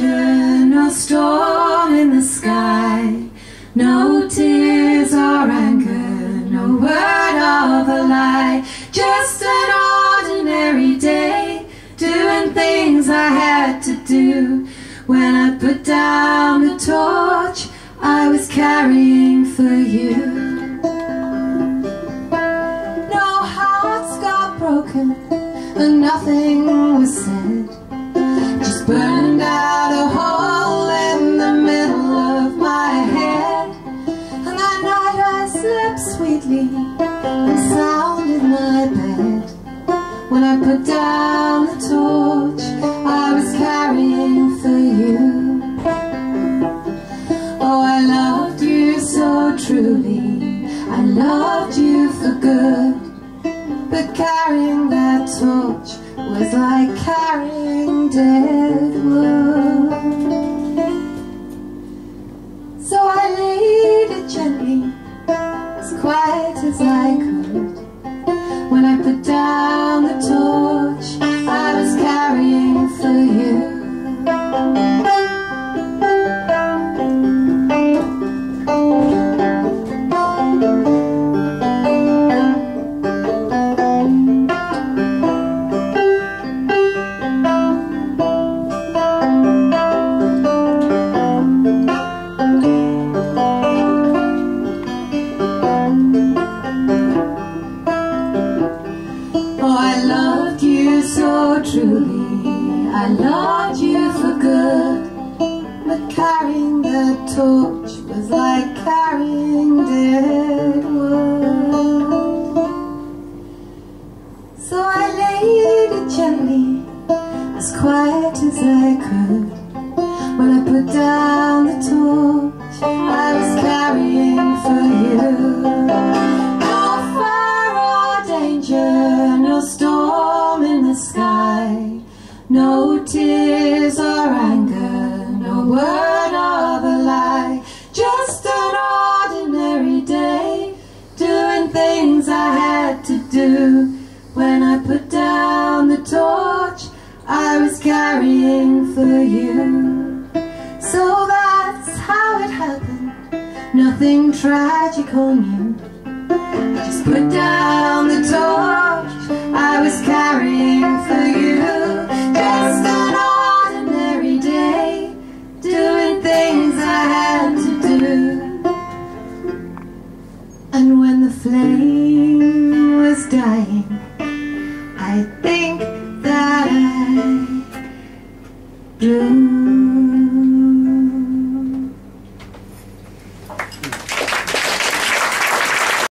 no storm in the sky, no tears or anger, no word of a lie. Just an ordinary day, doing things I had to do. When I put down the torch I was carrying for you. No hearts got broken, and nothing was said. Slept sweetly And sound in my bed. When I put down the torch I was carrying for you. Oh, I loved you so truly. I loved you for good. But carrying that torch Was like carrying dead wood truly. I loved you for good. But carrying the torch was like carrying dead wood. So I laid it gently, as quiet as I could. When I put down the torch, I was carrying for you. No tears or anger, no word of a lie. Just an ordinary day, doing things I had to do. When I put down the torch, I was carrying for you. So that's how it happened. Nothing tragic or new. Just put down flame was dying, I think that I blew